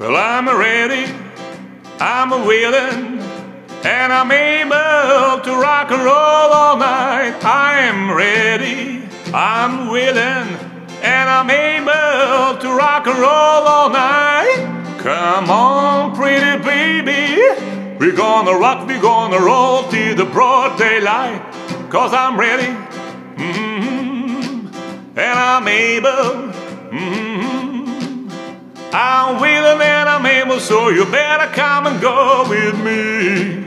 Well, I'm ready, I'm willing, and I'm able to rock and roll all night. I'm ready, I'm willing, and I'm able to rock and roll all night. Come on, pretty baby, we're gonna rock, we're gonna roll till the broad daylight. Cause I'm ready, mm-hmm, and I'm able. Mm-hmm. I'm willing so you better come and go with me.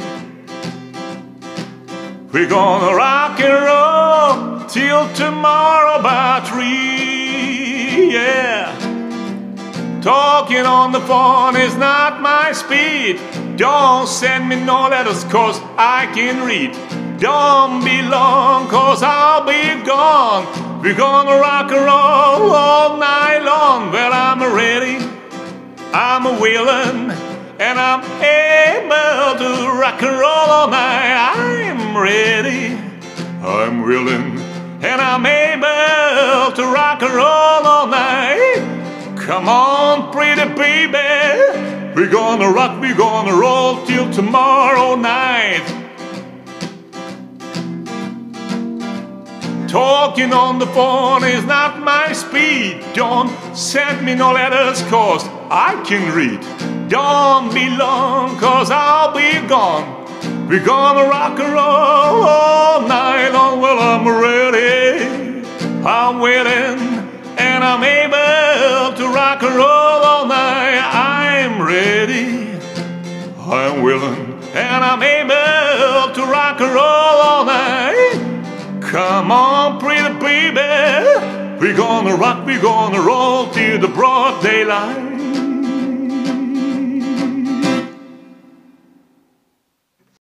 We're gonna rock and roll till tomorrow by three, yeah. Talking on the phone is not my speed. Don't send me no letters, cause I can read. Don't be long, cause I'll be gone. We're gonna rock and roll I'm willing and I'm able to rock and roll all night. I'm ready, I'm willing, and I'm able to rock and roll all night. Come on, pretty baby, we're gonna rock, we're gonna roll till tomorrow night. Talking on the phone is not my speed. Don't send me no letters, cause I can read. Don't be long, cause I'll be gone. We're gonna rock and roll all night long. Well, I'm ready, I'm willing, and I'm able to rock and roll all night. I'm ready, I'm willing, and I'm able to rock and roll. Come on, pretty baby. We're gonna rock, we're gonna roll till the broad daylight.